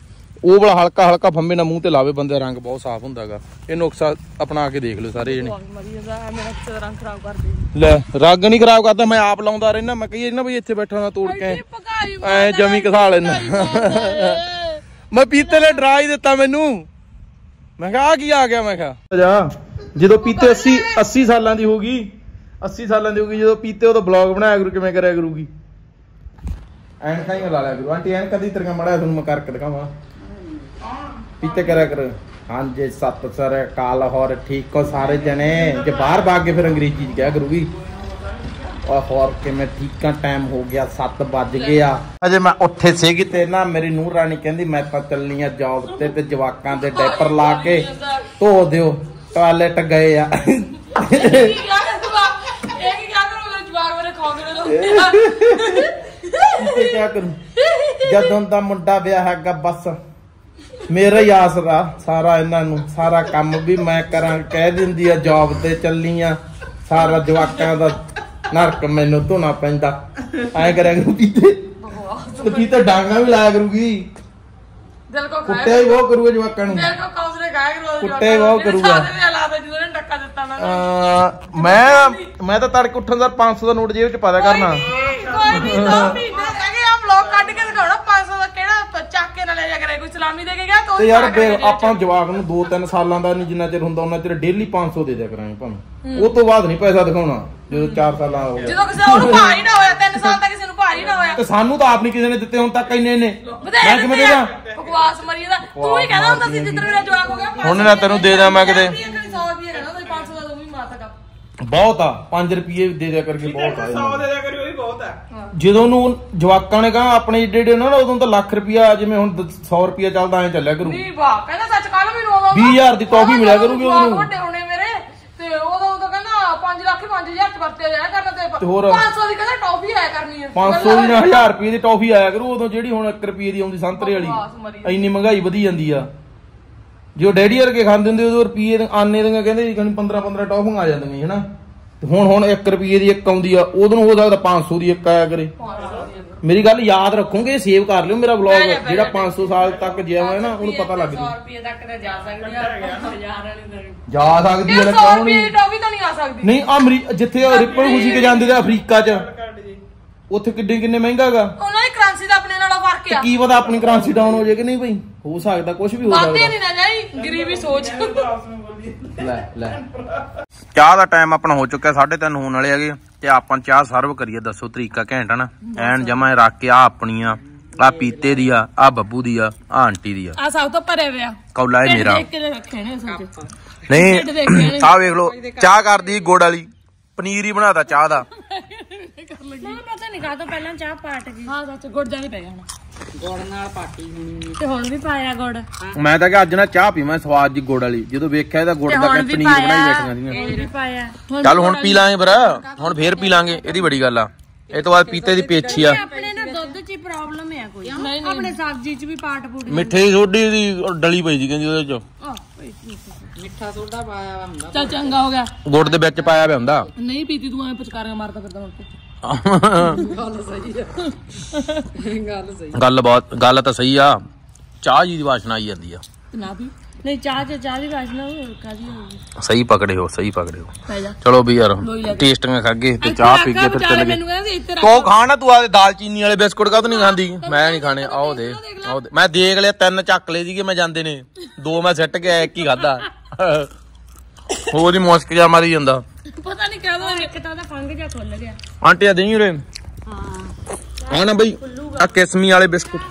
ਉਹ ਵਾਲਾ ਹਲਕਾ ਹਲਕਾ ਫੰਬੇ ਨਾਲ ਮੂੰਹ ਤੇ ਲਾਵੇ ਬੰਦੇ ਦਾ ਰੰਗ ਬਹੁਤ ਸਾਫ਼ ਹੁੰਦਾਗਾ ਇਹ ਨੁਕਸਾ ਅਪਣਾ ਕੇ ਦੇਖ ਲਓ ਸਾਰੇ ਜਣੇ। ਮਰੀ ਜਾਂਦਾ ਮੇਰਾ ਕਿਸੇ ਰੰਗ ਖਰਾਬ ਕਰ ਦੇ। ਲੈ ਰੰਗ ਨਹੀਂ ਖਰਾਬ ਕਰਦਾ ਮੈਂ ਆਪ ਲਾਉਂਦਾ ਰਹਿਣਾ ਮੈਂ ਕਹੀ ਨਾ ਬਈ ਇੱਥੇ ਬੈਠਾ ਨਾ ਤੋੜ ਕੇ। ਐ ਜਮੀ ਕਸਾ ਲੈਣਾ ਮੈਂ ਪੀਤੇ ਨੇ ਡਰਾ ਹੀ ਦਿੱਤਾ ਮੈਨੂੰ। ਮੈਂ ਕਿਹਾ ਆ ਕੀ ਆ ਗਿਆ ਮੈਂ ਕਿਹਾ। ਜਾ ਜਦੋਂ ਪੀਤੇ 80 80 ਸਾਲਾਂ ਦੀ ਹੋਗੀ 80 ਸਾਲਾਂ ਦੀ ਹੋਗੀ ਜਦੋਂ ਪੀਤੇ ਉਦੋਂ ਬਲੌਗ ਬਣਾਇਆ ਕਰੂ ਕਿਵੇਂ ਕਰਿਆ ਕਰੂਗੀ। ਐਨ ਕਾਈ ਲਾ ਲਿਆ ਕਰੂ। ਆਂਟੀ ਐਨ ਕਦੀ ਤਰ੍ਹਾਂ ਮੜਾ ਤੁਹਾਨੂੰ ਮੈਂ ਕਰਕੇ ਦਿਖਾਵਾਂ। ਪੀਤੇ ਕਰਿਆ ਕਰ। ਹਾਂਜੀ ਸਤਿ ਸ੍ਰੀ ਅਕਾਲ ਹੋਰ ਠੀਕ ਹੋ ਸਾਰੇ ਜਣੇ? ਜੇ ਬਾਹਰ ਭਾਗ ਕੇ ਫਿਰ ਅੰਗਰੇਜ਼ੀ ਚ ਕਿਹਾ ਕਰੂਗੀ। ਆ ਹੋਰ ਕਿਵੇਂ ਠੀਕਾਂ ਟਾਈਮ ਹੋ ਗਿਆ 7 ਵੱਜ ਗਏ ਆ। ਅਜੇ ਮੈਂ ਉੱਥੇ ਸੀਗੀ ਤੇ ਨਾ ਮੇਰੀ ਨੂੰਹ ਰਾਣੀ ਕਹਿੰਦੀ ਮੈਂ ਤਾਂ ਚੱਲਣੀ ਆ ਜੌਬ ਤੇ ਤੇ ਜਵਾਕਾਂ ਦੇ ਡਾਈਪਰ ਲਾ ਕੇ ਧੋ ਦਿਓ ਟਾਇਲਟ ਗਏ ਆ। ਇਹ ਕੀ ਕਿਆ ਕਰੂੰ? ਜਦੋਂ ਦਾ ਮੁੰਡਾ ਵਿਆਹ ਹੈਗਾ ਬਸ। ਮੇਰਾ ਹੀ ਆਸਰਾ ਸਾਰਾ ਇਹਨਾਂ ਨੂੰ ਸਾਰਾ ਕੰਮ ਵੀ ਮੈਂ ਕਰਾਂ ਕਹਿ ਦਿੰਦੀ ਆ ਜੌਬ ਤੇ ਚੱਲੀ ਆ। ਸਾਰਾ ਜਵਾਕਾਂ ਦਾ ਨਰਕ ਮੈਨੂੰ ਧੋਣਾ ਪੈਂਦਾ। ਐਂ ਕਰਿਆ ਕਰੂ ਪੀਤੇ ਪੀਤੇ ਡਾਂਗਾ ਵੀ ਲਾਇਆ ਕਰੂਗੀ। ਦਿਲ ਕੋ ਖਾਏ ਕੁੱਟਿਆ ਹੀ ਬਹੁਤ ਕਰੂਗਾ। ਜਵਾਕਾਂ ਨੂੰ। ਦਿਲ ਕੋ ਕੌਸਰੇ ਖਾਇਆ ਕਰੂਗਾ। ਦਿੱਤਾ ਨਾ। ਅਹ ਮੈਂ ਮੈਂ ਤਾਂ ਤੜਕੇ ਉੱਠਣ ਦਾ 500 ਦਾ ਨੋਟ ਜੇਬ ਚ ਪਾ ਦਿਆ ਕਰਨਾ। ਕੋਈ ਨਹੀਂ ਦੋ ਮਹੀਨੇ ਹੈਗੇ ਆ ਵਲੌਗ ਕੱਢ ਕੇ ਦਿਖਾਉਣਾ 500 ਦਾ ਕਿਹੜਾ ਚੱਕ ਕੇ ਨਾ ਲੈ ਜਾ ਕਰੇ ਕੋਈ ਸਲਾਮੀ ਦੇ ਕੇ ਗਿਆ ਤੋ ਤੇ ਯਾਰ ਬੇ- ਆਪਾਂ ਜਵਾਕ ਨੂੰ 2-3 ਸਾਲਾਂ ਦਾ ਨਹੀਂ ਜਿੰਨਾ ਚਿਰ ਹੁੰਦਾ ਉਹਨਾਂ ਚਿਰ ਡੇਲੀ 500 ਦੇ ਦਿਆ ਕਰਾਂਗੇ ਭਾਵੇਂ ਉਹ ਤੋਂ ਬਾਅਦ ਨਹੀਂ ਪੈਸਾ ਦਿਖਾਉਣਾ ਜਦੋਂ 4 ਸਾਲਾਂ ਦਾ ਹੋ ਗਿਆ ਜਦੋਂ ਕਿਸੇ ਨੂੰ ਭਾਰ ਹੀ ਨਾ ਹੋਇਆ 3 ਸਾਲ ਤੱਕ ਕਿਸੇ ਨੂੰ ਭਾਰ ਹੀ ਨਾ ਹੋਇਆ ਤੇ ਸਾਨੂੰ ਤਾਂ ਆਪ ਨਹੀਂ ਕਿਸੇ ਨੇ ਦਿੱਤੇ ਹੁਣ ਤੱਕ ਇੰਨੇ ਨੇ ਮੈਂ ਕਿਵੇਂ। ਦੇਦਾ ਬਕਵਾਸ ਮਰੀ ਜਾਂਦਾ ਤੂੰ ਹੀ ਕਹਿੰਦਾ ਹੁੰਦਾ ਸੀ ਜਿੱਦਣ ਮੇਰਾ ਜਵਾਕ ਹੋ ਗਿਆ ਹੁਣ ਨਾ ਤੈਨੂੰ ਦੇ ਦਾਂ ਮੈਂ ਕਿਤੇ। 100 ਰੁਪਏ ਕਹਿੰਦਾ ਤੁਸੀਂ 500 ਦਾ ਤੂੰ ਵੀ ਮਾਰ ਸਕਾ ਬਹੁਤ ਆ 5 ਰੁਪਏ ਦੇ ਦਿਆ ਕਰਕੇ ਬਹੁਤ ਆ 100 ਇਹਨਾਂ ਦੇ ਦਿਆ ਕਰਿਓ ਬਹੁਤ ਹੈ ਨੂੰ। ਜਦੋਂ ਨੂੰ ਜਵਾਕਾਂ ਨੇ ਕਹਾ ਆਪਣੇ ਏਡੇ ਏਡੇ ਨਾ ਉਦੋਂ ਤਾਂ ਲੱਖ ਰੁਪਿਆ ਜਿਵੇਂ ਹੁਣ 100 ਰੁਪਿਆ ਚੱਲਦਾ ਐ ਚੱਲਿਆ ਕਰੂ ਨਹੀਂ ਵਾਹ ਕਹਿੰਦਾ ਸੱਚ ਕੱਲ ਵੀ ਰੋਵਾ 20,000 ਦੀ ਟੌਫੀ ਮਿਲਿਆ ਕਰੂਗੀ ਉਹਨੂੰ। ਵੱਡੇ ਹੋਣੇ ਮੇਰੇ ਤੇ ਉਦੋਂ ਤਾਂ ਕਹਿੰਦਾ 5 ਲੱਖ 5000 ਚ ਵਰਤੇ ਜਾਇਆ ਕਰਨਾ ਤੇ ਤੇ ਹੋਰ? 500 ਦੀ ਕਹਿੰਦਾ ਟੌਫੀ ਆਇਆ ਕਰਨੀ ਹੈ 500 ਦੀ ਨਾ 1000 ਰੁਪਏ ਦੀ ਟੌਫੀ ਆਇਆ ਕਰੂ ਉਦੋਂ ਜਿਹੜੀ ਹੁਣ 1 ਰੁਪਏ ਦੀ ਆਉਂਦੀ ਸੰਤਰੇ ਵਾਲੀ ਇੰਨੀ ਮਹਿੰਗਾਈ ਵਧੀ ਜਾਂਦੀ ਆ ਜੋ ਡੈਡੀ ਵਰਗੇ ਖਾਂਦੇ ਹੁੰਦੇ ਉਦੋਂ ਰੁਪਏ ਆਨੇ ਦੀਆਂ ਕਹਿੰਦੇ ਜੀ 15 15 ਟੌਫੀਆਂ ਆ ਜਾਂਦੀਆਂ ਹੁਣ ਹੁਣ 1 ਰੁਪਏ ਦੀ ਇੱਕ ਆਉਂਦੀ ਆ ਉਦੋਂ ਹੋ ਸਕਦਾ 500 ਦੀ ਇੱਕ ਆਇਆ ਕਰੇ। ਮੇਰੀ ਗੱਲ ਯਾਦ ਰੱਖੋਗੇ ਸੇਵ ਕਰ ਲਿਓ ਮੇਰਾ ਵਲੌਗ ਜਿਹੜਾ 500 ਸਾਲ ਤੱਕ ਜਿਆ ਹੋਇਆ ਨਾ ਉਹਨੂੰ ਪਤਾ ਲੱਗ 100 ਜੂ ਰੁਪਏ ਤੱਕ ਤਾਂ ਜਾ ਸਕਦੀ ਆ 1000 ਵਾਲੀ ਤੱਕ ਜਾ ਸਕਦੀ ਹੈ 100 ਕਿਉਂ ਰੁਪਏ ਨਹੀਂ? ਟੌਫੀ ਤਾਂ ਨਹੀਂ ਆ ਸਕਦੀ। ਨਹੀਂ ਆ ਅਮਰੀ ਜਿੱਥੇ ਰਿਪਨ ਖੁਸ਼ੀ ਕੇ ਜਾਂਦੇ ਤੇ ਅਫਰੀਕਾ 'ਚ। ਉੱਥੇ ਕਿੱਡੇ ਕਿੰਨੇ ਮਹਿੰਗਾਗਾ ਉਹਨਾਂ ਦੀ ਕਰੰਸੀ ਦਾ ਆਪਣੇ ਨਾਲੋਂ ਫ਼ਰਕ ਆ। ਕੀ ਪਤਾ ਆਪਣੀ ਕਰੰਸੀ ਡਾਊਨ ਹੋ ਜਾਏ ਕਿ ਨਹੀਂ ਭਾਈ ਹੋ ਸਕਦਾ ਕੁਝ ਵੀ ਹੋ ਸਕਦਾ। ਨਹੀਂ ਨਾ ਜਾਈ ਗਰੀਬੀ ਸੋਚ। ਲੈ ਲੈ। ਚਾਹ ਦਾ ਟਾਈਮ ਆਪਣਾ ਹੋ ਚੁੱਕਿਆ 3:30 ਹੋਣ ਵਾਲੇ ਹੈਗੇ। ਤੇ ਆਪਾਂ ਚਾਹ ਸਰਵ ਕਰੀਏ ਦੱਸੋ ਤਰੀਕਾ ਘੈਂਟ ਆ ਨਾ ਐਨ ਜਮਾ ਰੱਖ ਕੇ ਆ ਆਪਣੀ ਆ ਆ ਪੀਤੇ ਦੀ ਆ ਆ ਬੱਬੂ ਦੀ ਆ ਆ ਆਂਟੀ ਦੀ ਆ। ਆ ਸਭ ਤੋਂ ਭਰੇ ਹੋਇਆ ਕੌਲਾ ਇਹ ਮੇਰਾ। ਨਹੀਂ। ਆ ਵੇਖ ਲਓ ਚਾਹ ਕਰਦੀ ਗੁੜ ਵਾਲੀ। ਪਨੀਰ ਹੀ ਬਣਾਤਾ ਚਾਹ ਦਾ। ਮੈਨੂੰ ਪਤਾ ਨਹੀਂ ਕਾਹ ਤੋਂ ਪਹਿਲਾਂ ਚਾਹ ਪਾਟ ਗਈ। ਹਾਂ ਸੱਚ ਗੁੜ ਜਾਨੀ ਪੈ ਹੁਣ। ਗੁੜ ਨਾਲ ਪਾਟੀ ਹੋਣੀ ਤੇ ਹੁਣ ਵੀ ਪਾਇਆ ਗੁੜ? ਮੈਂ ਤਾਂ ਕਿ ਅੱਜ ਨਾ ਚਾਹ ਪੀਵਾਂ ਸਵਾਦ ਜੀ ਗੁੜ ਵਾਲੀ। ਜਦੋਂ ਵੇਖਿਆ ਇਹਦਾ ਗੁੜ ਦਾ ਹੁਣ ਕਿ ਪਨੀਰ ਬਣਾਈ ਬੈਠੀਆਂ ਸੀਗੀਆਂ ਇਹ ਵੀ ਪਾਇਆ। ਚੱਲ ਹੁਣ ਪੀ ਲਾਂਗੇ ਫਿਰ ਹੁਣ ਫੇਰ ਪੀ ਲਾਂਗੇ। ਇਹਦੀ ਬੜੀ ਗੱਲ ਆ। ਇਹ ਤੋਂ ਬਾਅਦ ਪੀਤੇ ਦੀ ਪੇਛੀ ਆ। ਆਪਣੇ ਨਾ ਦੁੱਧ 'ਚ ਹੀ ਪ੍ਰੋਬਲਮ ਹੈ ਕੋਈ। ਆਪਣੇ ਸਬਜ਼ੀ 'ਚ ਵੀ ਪਾਟ ਪੂਟ ਮਿੱਠੇ ਦੀ ਸੋਡੀ ਦੀ ਡਲੀ ਪਈ ਸੀ ਕਹਿੰਦੀ ਉਹਦੇ ਚ। ਮਿੱਠਾ ਸੋਡਾ ਪਾਇਆ ਹੁੰਦਾ। ਚੱਲ ਚੰਗਾ ਹੋ ਗਿਆ। ਗੁੜ ਦੇ ਵਿੱਚ ਪਾਇਆ ਪਿਆ ਹੁੰਦਾ। ਨਹੀਂ ਪੀਤੀ ਤੂੰ ਐ ਪਚਕਾਰੀਆਂ ਮਾਰਦਾ ਫਿਰਦਾ ਮੁੜ ਕੇ। ਗੱਲ ਸਹੀ ਹੈ ਗੱਲ ਸਹੀ ਗੱਲ ਬਹੁਤ ਗੱਲ ਤਾਂ ਸਹੀ ਆ। ਚਾਹ ਜੀ ਦੀ ਵਾਸ਼ਨਾ ਆਈ ਜਾਂਦੀ ਆ। ਤੇ ਨਾ ਪੀ ਨਹੀਂ ਚਾਹ 'ਚ ਚਾਹ ਦੀ ਵਾਸ਼ਨਾ ਹੋਰ ਕਾਦੀ ਹੋਊਗੀ? ਸਹੀ ਪਕੜੇ ਹੋ ਸਹੀ ਪਕੜੇ ਹੋ। ਚਲੋ ਵੀ ਯਾਰ ਕੇ। ਟੇਸਟੀਆਂ ਖਾਗੇ ਤੇ ਚਾਹ ਪੀ ਕੇ ਫਿਰ ਚੱਲ ਗਏ ਤੋ ਖਾਣਾ ਤੂੰ ਆਦੇ ਦਾਲ ਚੀਨੀ ਵਾਲੇ ਬਿਸਕੁਟ ਕਾਹ ਨਹੀਂ ਖਾਂਦੀ? ਮੈਂ ਨਹੀਂ ਖਾਣੇ ਆਓ ਦੇ ਆਓ ਦੇ। ਮੈਂ ਦੇਖ ਲਿਆ ਤਿੰਨ ਚੱਕ ਲਏ ਸੀਗੇ ਮੈਂ ਜਾਂਦੇ ਨੇ। ਦੋ ਮੈਂ ਸਿੱਟ ਕੇ ਆਇਆ, ਇੱਕ ਹੀ ਖਾਦਾ ਹੋਰ ਹੀ ਮੁਸਕ ਜਾ ਮਾਰੀ ਜਾਂਦਾ। ਇੱਕ ਤਾਂ ਉਹਦਾ ਫੰਗ ਜਿਹਾ ਖੁੱਲ ਗਿਆ। ਆਂਟੀ ਆ ਦੇਈ ਉਰੇ? ਹਾਂ। ਨਾ ਬਈ ਆ ਕਿਸਮੀ ਵਾਲੇ ਬਿਸਕੁਟ।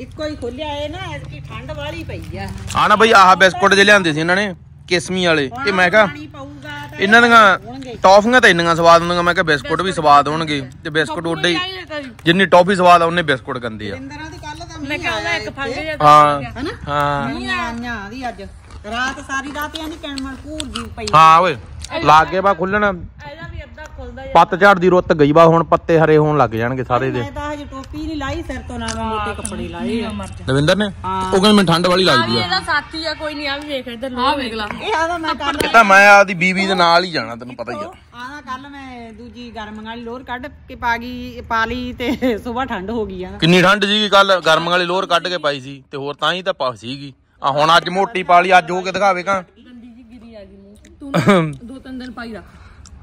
ਇੱਕੋ ਹੀ ਖੋਲਿਆ ਇਹ ਨਾ ਐਤਕੀ ਠੰਡ ਵਾਲੀ ਪਈ ਆ। ਆ ਨਾ ਬਈ ਆਹ ਬਿਸਕੁਟ ਜੇ ਲਿਆਂਦੇ ਸੀ ਇਹਨਾਂ ਨੇ ਕਿਸਮੀ ਵਾਲੇ। ਇਹ ਮੈਂ ਕਿਹਾ ਤਾਂ ਇਹਨਾਂ ਦੀਆਂ ਟੌਫੀਆਂ ਤਾਂ ਇੰਨੀਆਂ ਸਵਾਦ ਹੁੰਦੀਆਂ ਮੈਂ ਕਿਹਾ ਬਿਸਕੁਟ ਵੀ ਸਵਾਦ ਹੋਣਗੇ। ਤੇ ਬਿਸਕੁਟ ਉੱਡੇ ਹੀ ਜਿੰਨੀ ਟੌਫੀ ਸਵਾਦ ਆ ਉਹਨੇ ਬਿਸਕੁਟ ਗੰਦੇ ਆ। ਹਾਂ ਹਾਂ। ਮੀਂਹ ਆਈਆਂ ਦੀ ਅੱਜ। ਰਾਤ ਸਾਰੀ ਰਾਤ ਇਹਦੀ ਕੈਮਲ ਘੂਰ ਜੀ ਪਈ। ਹਾਂ ਓਏ। ਲਾਗੇ ਬਾ ਖੁੱਲਣ। ਇਹਦਾ ਵੀ ਅੱਧਾ ਖੁੱਲਦਾ ਪੱਤਝੜ ਦੀ ਰੁੱਤ ਗਈ ਵਾ ਹੁਣ ਪੱਤੇ ਹਰੇ ਹੋਣ ਲੱਗ ਜਾਣਗੇ ਸਾਰੇ ਦੇ ਮੈਂ ਤਾਂ ਹਜੇ ਟੋਪੀ ਨਹੀਂ ਲਾਈ ਸਿਰ ਤੋਂ ਨਾ ਮੈਂ ਮੋਟੇ ਕੱਪੜੇ ਲਾਏ ਆ। ਦਵਿੰਦਰ ਨੇ? ਉਹ ਕਹਿੰਦੇ ਮੈਨੂੰ ਠੰਡ ਵਾਲੀ ਲੱਗਦੀ ਆ। ਇਹਦਾ ਸਾਥੀ ਆ ਕੋਈ ਨਹੀਂ ਆ ਵੀ ਵੇਖ ਇੱਧਰ ਲੋ ਵੇਖ ਲਾ। ਇਹ ਆਦਾ ਮੈਂ ਕੱਲ ਇਹ ਤਾਂ ਮੈਂ ਆਪਦੀ ਬੀਬੀ ਦੇ ਨਾਲ ਹੀ ਜਾਣਾ ਤੈਨੂੰ ਪਤਾ ਹੀ ਆ। ਕੱਲ ਮੈਂ ਦੂਜੀ ਗਰਮ ਵਾਲੀ ਲੋਰ ਕੱਢ ਕੇ ਪਾ ਗਈ ਪਾ ਲਈ ਤੇ ਸਵੇਰ ਠੰਡ ਹੋ ਗਈ ਆ। ਕਿੰਨੀ ਠੰਡ ਸੀਗੀ ਕੱਲ ਗਰਮ ਵਾਲੀ ਲੋਰ ਕੱਢ ਕੇ ਪਾਈ ਸੀ ਤੇ ਹੋਰ ਤਾਂ ਹੀ ਤਾਂ ਪਾ ਸੀਗੀ। ਆ ਹੁਣ ਅੱਜ ਮੋਟੀ ਪਾਲੀ ਅੱਜ ਹੋ ਕੇ ਦਿਖਾਵੇ ਕਾਂ? ਤੂੰ ਨਾ ਦੋ ਤਿੰਨ ਦਿਨ ਪਾਈ ਰੱਖ।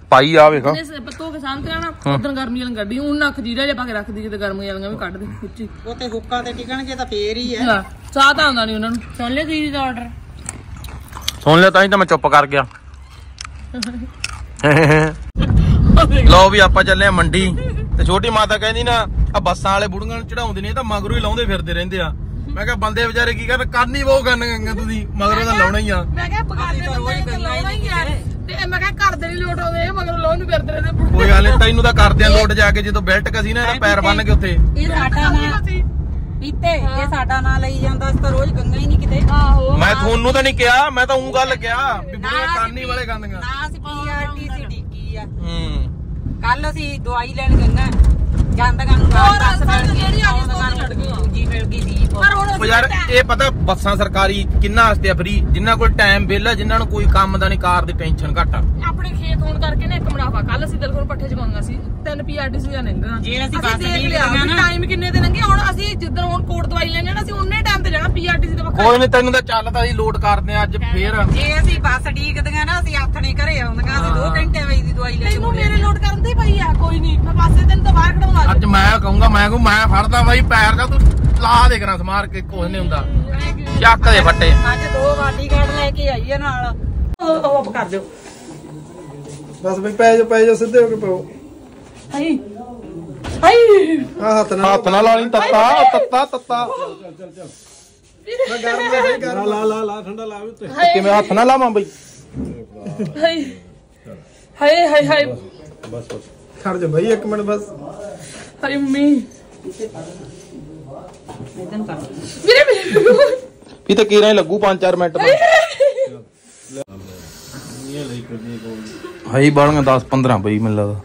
ਪਾਈ ਆ ਵੇਖ। ਇਸ ਪੱਤੋ ਕੇ ਸਾਹਮਣੇ ਨਾ ਉਦੋਂ ਗਰਮੀ ਵਾਲੀ ਗੱਡੀ ਹੁਣ ਨਾ ਖਜੀਰਾ ਜਿਹਾ ਪਾ ਕੇ ਰੱਖਦੀ ਕਿਤੇ ਗਰਮੀ ਵਾਲੀਆਂ ਵੀ ਕੱਢ ਦੇ ਉੱਚੀ। ਉਹ ਤੇ ਹੁੱਕਾਂ ਤੇ ਟਿਕਣਗੇ ਤਾਂ ਫੇਰ ਹੀ ਹਾਂ। ਚਾਹ ਤਾਂ ਆਉਂਦਾ ਨਹੀਂ ਉਹਨਾਂ ਨੂੰ। ਸੁਣ ਲੈ ਦੀਦੀ ਦਾ ਆਰਡਰ ਸੁਣ ਲਿਆ ਤਾਂ ਹੀ ਤਾਂ ਮੈਂ ਚੁੱਪ ਕਰ ਗਿਆ। ਲਓ ਵੀ ਆਪਾਂ ਚੱਲੇ ਆ ਮੰਡੀ। ਤੇ ਛੋਟੀ ਮਾਤਾ ਕਹਿੰਦੀ ਨਾ ਆ ਬੱਸਾਂ ਵਾਲੇ ਬੁੜੀਆਂ ਨੂੰ ਚੜਾਉਂਦੇ ਨੇ ਇਹ ਤਾਂ ਮਗਰੋਂ ਹੀ ਲਾਉਂਦੇ ਫਿਰਦੇ ਰਹਿੰਦੇ ਆ। ਮੈਂ ਕਿਹਾ ਬੰਦੇ ਵਿਚਾਰੇ ਕੀ ਕਰਨ? ਕਰਨੀ ਬਹੁ ਕਰਨ ਤੁਸੀਂ ਮਗਰੋਂ ਤਾਂ ਲਾਉਣਾ ਹੀ ਆ। ਮੈਂ ਕਿਹਾ ਬਗਾਨੇ ਬੰਦੇ ਨੂੰ ਲਾਉਣਾ ਹੀ ਆ। ਤੇ ਮੈਂ ਕਿਹਾ ਘਰ ਦੇ ਨਹੀਂ ਲੋਟ ਆਉਂਦੇ ਇਹ ਮਗਰ ਲੋਨ ਨੂੰ ਫਿਰਦੇ ਰਹਿੰਦੇ ਕੋਈ ਗੱਲ ਨੀ ਤੈਨੂੰ ਤਾਂ ਕਰਦੇ ਆ ਲੋਟ ਜਾ ਕੇ ਜਦੋਂ ਬੈਲਟ ਕਸੀ ਨਾ ਇਹਦਾ ਪੈਰ ਬੰਨ ਕੇ ਉੱਥੇ। ਇਹ ਸਾਡਾ ਨਾਂ ਪੀਤੇ ਇਹ ਸਾਡਾ ਨਾਂ ਲਈ ਜਾਂਦਾ ਅਸੀਂ ਤਾਂ ਰੋਜ਼ ਗੰਗਾ ਹੀ ਨਹੀਂ ਕਿਤੇ। ਆਹੋ। ਮੈਂ ਤੁਹਾਨੂੰ ਤਾਂ ਨਹੀਂ ਕਿਹਾ ਮੈਂ ਤਾਂ ਉਹ ਗੱਲ ਕਿਹਾ ਵੀ ਬੁੜੀਆਂ ਕਾਨੀ ਵਾਲੇ ਗੰਦੀਆਂ ਨਾ ਅਸੀਂ ਪੀਆਰਟੀਸੀ ਡੀਕੀ ਆ। ਹੂੰ। ਕੱਲ ਅਸੀਂ ਦਵਾਈ ਲੈਣ ਗੰਗਾ। ਜਾਂਦਗਾ ਨੂੰ ਰਾਤ ਦੱਸ ਮਿਲ ਗਈ ਜਿਹੜੀ ਆ ਗਈ, ਆਉਂਦਿਆਂ ਨੂੰ ਦੂਜੀ ਮਿਲ ਗਈ ਦੀਪ। ਪਰ ਹੁਣ ਉਹ ਯਾਰ ਇਹ ਪਤਾ ਬੱਸਾਂ ਸਰਕਾਰੀ ਕਿੰਨਾ ਵਾਸਤੇ ਆ ਫਰੀ ਜਿਨ੍ਹਾਂ ਕੋਲ ਟਾਈਮ ਵਿਹਲਾ ਜਿਨ੍ਹਾਂ ਨੂੰ ਕੋਈ ਕੰਮ ਦਾ ਨਹੀਂ ਕਾਰ ਦੀ ਟੈਨਸ਼ਨ ਘੱਟ ਆ। ਆਪਣੇ ਖੇਤ ਹੋਣ ਕਰਕੇ ਨਾ ਇੱਕ ਮੁਨਾਫਾ ਕੱਲ ਅਸੀਂ ਦਿਲਖੋਰ ਪੱਠੇ ਚਗਾਉਂਦਾ ਸੀ ਤਿੰਨ ਪੀਆਰਟੀਸੀ ਜਾਂ ਨੰਗਾ ਜੇ ਅਸੀਂ ਬੱਸ ਦੇਖ ਡੀਕ ਲਿਆ ਦੀਆਂ ਨਾ। ਟਾਈਮ ਕਿੰਨੇ ਦੇ ਲੰਗੇ ਹੁਣ ਅਸੀਂ ਜਿੱਦਣ ਹੁਣ ਕੋਟ ਦਵਾਈ ਲੈਣੇ ਨਾ ਅਸੀਂ ਉਨੇ ਟਾਈਮ ਤੇ ਜਾਣਾ ਪੀਆਰਟੀਸੀ ਦੇ ਵੱਖਰਾ ਕੋਈ ਨਹੀਂ ਤੈਨੂੰ ਤਾਂ ਚੱਲ ਤਾਂ ਅਸੀਂ ਲੋਡ ਕਰਦੇ ਆ ਅੱਜ ਫੇਰ। ਜੇ ਅਸੀਂ ਬੱਸ ਡੀਕਦੀਆਂ ਨਾ ਅਸੀਂ ਹੱਥ ਨਹੀਂ ਘਰੇ ਆਉਂਦੀਆਂ ਅਸੀਂ 2 ਘੰਟੇ ਵੇਈ ਦੀ ਦਵਾਈ ਲੈ ਕੇ ਤੈਨੂੰ ਮੇਰੇ ਲੋਡ ਕਰਨ ਦੀ ਪਈ ਆ ਕੋਈ ਨਹੀਂ। ਮੈਂ ਪਾਸੇ ਤੈਨੂੰ ਤਾਂ ਬਾਹਰ ਕਢਾਉਣਾ ਅੱਜ ਮੈਂ ਕਹੂੰਗਾ ਮੈਂ ਕਹੂੰ ਮੈਂ ਫੜਦਾ ਬਾਈ ਪੈਰ ਦਾ ਤੂੰ ਲਾ ਦੇ ਕਰਾਂ ਸਮਾਰ ਕੇ ਕੁਝ ਨਹੀਂ ਹੁੰਦਾ। ਚੱਕ ਦੇ ਫੱਟੇ। ਅੱਜ ਦੋ ਬਾਡੀਗਾਰਡ ਲੈ ਕੇ ਆਈਏ ਨਾਲ। ਉਹ ਆਪ ਕਰ ਦਿਓ। ਬਸ ਬਈ ਪੈ ਜਾ ਪੈ ਜਾ ਸਿੱਧੇ ਹੋ ਕੇ ਪਾਓ। ਹਾਈ ਹਾਈ। ਆ ਹੱਥ ਨਾਲ। ਹੱਥ ਨਾਲ ਲਾ ਲਈ ਤੱਤਾ ਤੱਤਾ ਤੱਤਾ। ਲਾ ਲਾ ਲਾ ਲਾ ਠੰਡਾ ਲਾ ਵੀ ਉੱਤੇ। ਕਿਵੇਂ ਹੱਥ ਨਾਲ ਲਾਵਾਂ ਬਈ? ਹਾਈ। ਹਾਏ ਹਾਏ ਹਾਏ ਖੜ ਜਾ ਬਈ ਇੱਕ ਮਿੰਟ ਬਸ। ਹਾਏ ਮੰਮੀ। ਇਦਾਂ ਕਰ ਵੀਰੇ ਵੀਰੇ ਇਹ ਤਾਂ ਕੀਰਾਂ ਹੀ ਲੱਗੂ 5-4 ਮਿੰਟ ਬਾਅਦ। ਹਾਈ ਬਾਲੀਆਂ 10-15 ਬਈ ਮੈਨੂੰ ਲੱਗਦਾ।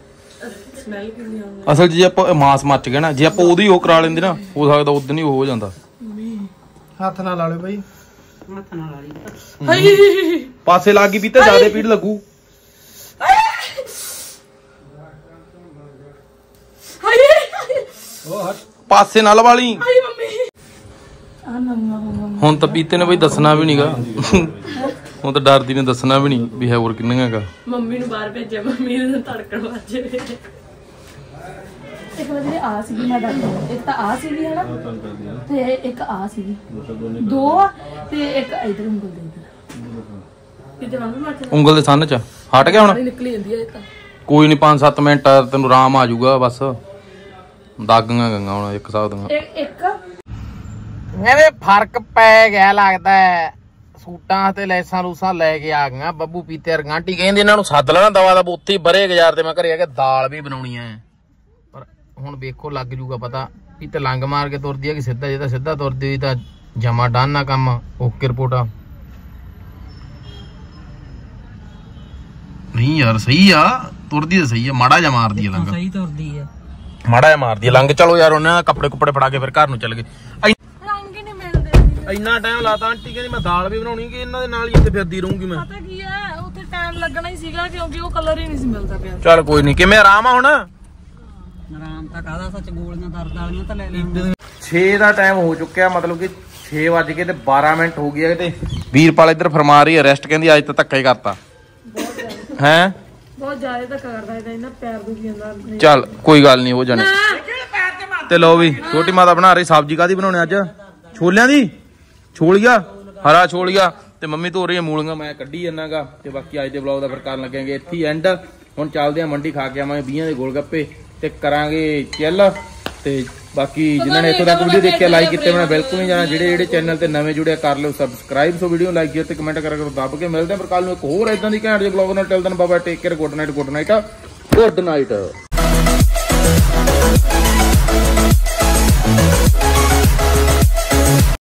ਅਸਲ ਜੇ ਆਪਾਂ ਇਹ ਮਾਸ ਮੱਚ ਗਿਆ ਨਾ ਜੇ ਆਪਾਂ ਉਹਦੀ ਉਹ ਕਰਾ ਲੈਂਦੇ ਨਾ ਹੋ ਸਕਦਾ ਉਦੋਂ ਹੀ ਹੋ ਜਾਂਦਾ। ਹੱਥ ਨਾਲ ਲਾ ਲਿਓ ਬਈ। ਹੱਥ ਨਾਲ ਲਾ ਲਈ ਪਾਸੇ ਲੱਗ ਗਈ ਵੀ ਤੇ ਜ਼ਿਆਦਾ ਪੀੜ ਲੱਗੂ ਹਾਏ ਪਾਸੇ ਨਾਲ ਵਾਲੀ। ਹੁਣ ਤਾਂ ਪੀਤੇ ਨੇ ਬਈ ਦੱਸਣਾ ਵੀ ਨਹੀਂਗਾ ਹੁਣ ਤਾਂ ਡਰਦੀ ਨੇ ਦੱਸਣਾ ਵੀ ਨਹੀਂ ਵੀ ਹੈ ਹੋਰ ਕਿੰਨੀਆਂ ਗਾ। ਮੰਮੀ ਨੂੰ ਬਾਹਰ ਭੇਜਿਆ ਮੰਮੀ ਨੇ ਧੜਕਣ ਵੱਜ ਇੱਕ ਵਾਰ ਜਿਹੜੇ ਆ ਸੀਗੀ ਮੈਂ ਦੱਸ ਇੱਕ ਤਾਂ ਆ ਸੀਗੀ ਹਨਾ ਤੇ ਇੱਕ ਆ ਸੀਗੀ। ਦੋ ਆ ਤੇ ਇੱਕ ਇਧਰ ਉਂਗਲ ਦੇ ਇਧਰ ਕਿਤੇ ਮੰਮੀ ਮੱਚ ਉਂਗਲ ਦੇ ਸੰਨ ਚ। ਹਟ ਗਿਆ ਹੁਣ। ਨਿਕਲੀ ਜਾਂਦੀ ਹੈ ਇਹ ਤਾਂ। ਕੋਈ ਨਹੀਂ 5-7 ਮਿੰਟ ਤੈਨੂੰ ਆਰਾਮ ਆ ਜਾਊਗਾ ਬਸ। ਦਾਗੀਆਂ ਗੰਗਾ ਹੁਣ ਇੱਕ ਹਿਸਾਬ ਦੀਆਂ। ਇੱਕ ਇੱਕ। ਫ਼ਰਕ ਪੈ ਗਿਆ ਲੱਗਦਾ ਹੈ। ਸੂਟਾਂ ਤੇ ਲੈਸਾਂ ਲੂਸਾਂ ਲੈ ਕੇ ਆ ਗਈਆਂ ਬੱਬੂ ਪੀਤੇ ਰਗਾਂਟੀ ਕਹਿੰਦੇ ਇਹਨਾਂ ਨੂੰ ਸੱਦ ਲੈਣਾ ਦਵਾ ਦਾ ਉੱਥੇ ਹੀ ਬਰੇ ਗੁਜ਼ਾਰ ਤੇ ਮੈਂ ਘਰੇ ਆ ਕੇ ਦਾਲ ਵੀ ਬਣਾਉਣੀ ਐ ਪਰ ਹੁਣ ਵੇਖੋ ਲੱਗ ਜੂਗਾ ਪਤਾ। ਵੀ ਤੇ ਲੰਗ ਮਾਰ ਕੇ ਤੁਰਦੀ ਹੈ ਕਿ ਸਿੱਧਾ ਜੇ ਤਾਂ ਸਿੱਧਾ ਤੁਰਦੀ ਹੋਈ ਤਾਂ ਜਮਾ ਡਾਨ ਨਾ ਕੰਮ। ਓਕੇ ਰਿਪੋਰਟ ਆ। ਨਹੀਂ ਯਾਰ ਸਹੀ ਆ। ਤੁਰਦੀ ਤਾਂ ਸਹੀ ਆ ਮਾੜਾ ਜਿਹਾ ਮਾਰਦੀ ਆ ਲੰਗ। ਸਹੀ ਤੁਰਦੀ ਆ। ਮਾੜਾ ਜਿਹਾ ਮਾਰਦੀ ਲੰਗ ਚਲੋ ਯਾਰ ਉਹਨਾਂ ਕੱਪੜੇ ਕੁੱਪੜੇ ਫੜਾ ਕੇ ਫਿਰ ਘਰ ਨੂੰ ਚੱਲ ਗਏ। ਰੰਗ ਹੀ ਨਹੀਂ ਮਿਲਦੇ ਇੰਨਾ ਟਾਈਮ ਲਾਤਾ ਆਂਟੀ ਕਹਿੰਦੀ ਮੈਂ ਦਾਲ ਵੀ ਬਣਾਉਣੀ ਕਿ ਇਹਨਾਂ ਦੇ ਨਾਲ ਹੀ ਇੱਥੇ ਫਿਰਦੀ ਰਹੂੰਗੀ ਮੈਂ। ਪਤਾ ਕੀ ਹੈ ਉੱਥੇ ਟਾਈਮ ਲੱਗਣਾ ਹੀ ਸੀਗਾ ਕਿਉਂਕਿ ਉਹ ਕਲਰ ਹੀ ਨਹੀਂ ਸੀ ਮਿਲਦਾ ਪਿਆ। ਚੱਲ ਕੋਈ ਨਹੀਂ ਕਿਵੇਂ ਆਰਾਮ ਆ ਹੁਣ? ਆਰਾਮ ਤਾਂ ਕਾਹਦਾ ਸੱਚ ਗੋਲੀਆਂ ਦਰਦ ਵਾਲੀਆਂ ਤਾਂ ਲੈ ਲੈਂਦੇ 6 ਦਾ ਟਾਈਮ ਹੋ ਚੁੱਕਿਆ ਮਤਲਬ ਕਿ 6 ਵੱਜ ਕੇ ਤੇ 12 ਮਿੰਟ ਹੋ ਗਏ ਤੇ ਵੀਰਪਾਲ ਇੱਧਰ ਫਰਮਾ ਰਹੀ ਹੈ ਰੈਸਟ ਕਹਿੰਦੀ ਅੱਜ ਤਾਂ ਧੱਕਾ ਹੀ ਕਰਤਾ। ਹੈ? ਬਹੁਤ ਜ਼ਿਆਦਾ ਧੱਕਾ ਕਰਦਾ ਹੈ ਇਹਨਾਂ ਪੈਰ ਦੁਖੀ ਜਾਂਦਾ ਚੱਲ ਕੋਈ ਗੱਲ ਨਹੀਂ ਹੋ ਜਾਣੇ। ਤੇ ਲੋ ਵੀ ਛੋਟੀ ਮਾਤਾ ਬਣਾ ਰਹੀ ਸਬਜ਼ੀ ਕਾਦੀ ਬਣਾਉਣੇ ਅੱਜ? ਛੋਲਿਆਂ ਦੀ? ਛੋਲੀਆ ਹਰਾ ਛੋਲੀਆ ਤੇ ਮੰਮੀ ਧੋ ਰਹੀ ਹੈ ਮੂਲੀਆਂ ਮੈਂ ਕੱਢੀ ਜਾਣਾਗਾ ਤੇ ਬਾਕੀ ਅੱਜ ਦੇ ਵਲੌਗ ਦਾ ਫਿਰ ਕਰਨ ਲੱਗਾਂਗੇ ਇੱਥੇ ਹੀ ਐਂਡ ਹੁਣ ਚੱਲਦੇ ਆ ਮੰਡੀ ਖਾ ਕੇ ਆਵਾਂਗੇ 20 ਦੇ ਗੋਲ ਗੱਪੇ ਤੇ ਕਰਾਂਗੇ ਚੱਲ। ਤੇ ਬਾਕੀ ਜਿਨ੍ਹਾਂ ਨੇ ਇੱਥੋਂ ਤੱਕ ਵੀਡੀਓ ਦੇਖਿਆ ਲਾਈਕ ਕੀਤੇ ਬਣਾ ਬਿਲਕੁਲ ਨਹੀਂ ਜਾਣਾ। ਜਿਹੜੇ ਜਿਹੜੇ ਚੈਨਲ ਤੇ ਨਵੇਂ ਜੁੜੇ ਕਰ ਲਿਓ ਸਬਸਕ੍ਰਾਈਬ ਸੋ ਵੀਡੀਓ ਲਾਈਕ ਕੀਤੇ ਤੇ ਕਮੈਂਟ ਕਰਿਆ ਕਰੋ ਦੱਬ ਕੇ ਮਿਲਦੇ ਆ। ਪਰ ਕੱਲ ਨੂੰ ਇੱਕ ਹੋਰ ਇਦਾਂ ਦੀ ਘੈਂਟ ਜਿਹੇ ਬਲੌਗ ਨਾਲ ਟਿਲ ਦਿਨ ਬਾਬਾ take care good night good night good night